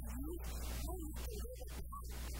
难，难以避免的。